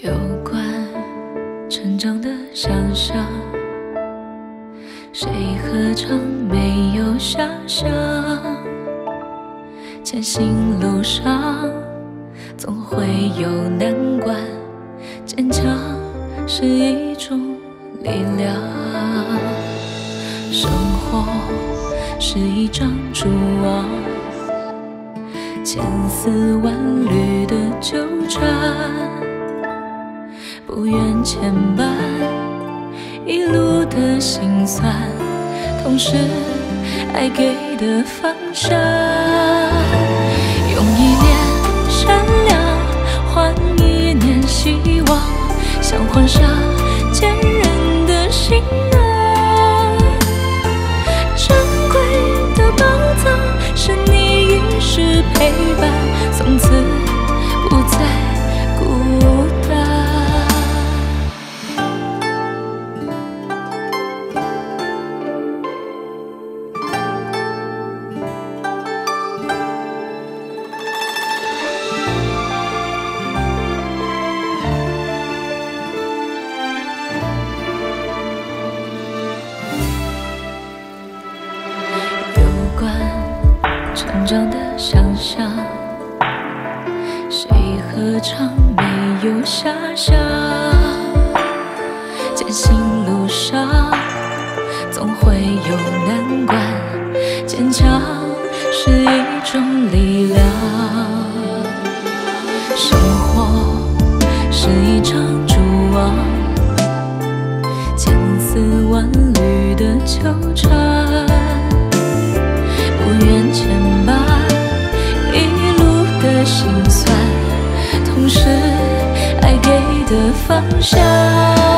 有关成长的想象，谁何尝没有遐想？前行路上总会有难关，坚强是一种力量。生活是一张蛛网，千丝万缕的纠缠。不愿牵绊一路的心酸，同时爱给的方向。用一念善良换一念希望，像婚纱长的想象，谁何尝没有遐想？前行路上总会有难关，坚强是一种力量。生活是一场蛛网，千丝万缕的纠缠。不愿牵绊心酸，痛是爱给的方向。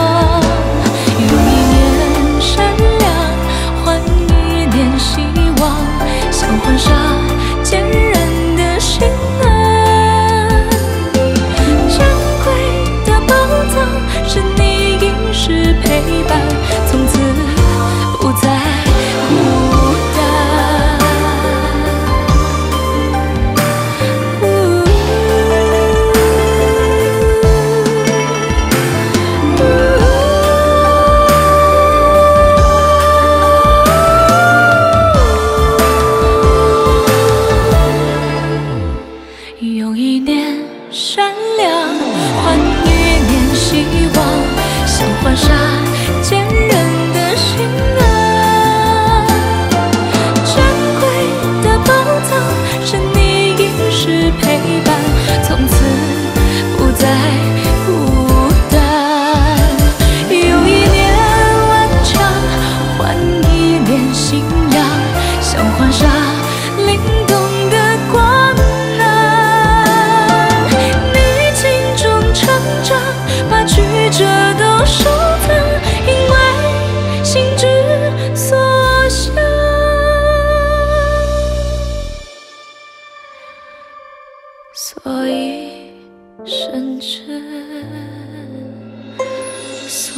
善良换一念希望，想换上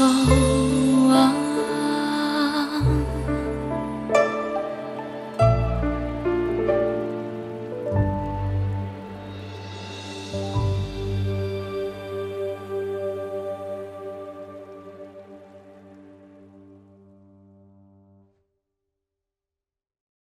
以深知所